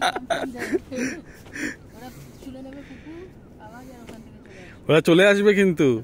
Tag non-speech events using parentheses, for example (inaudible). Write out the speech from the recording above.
(laughs) ওরা চলে আসবে কিন্তু।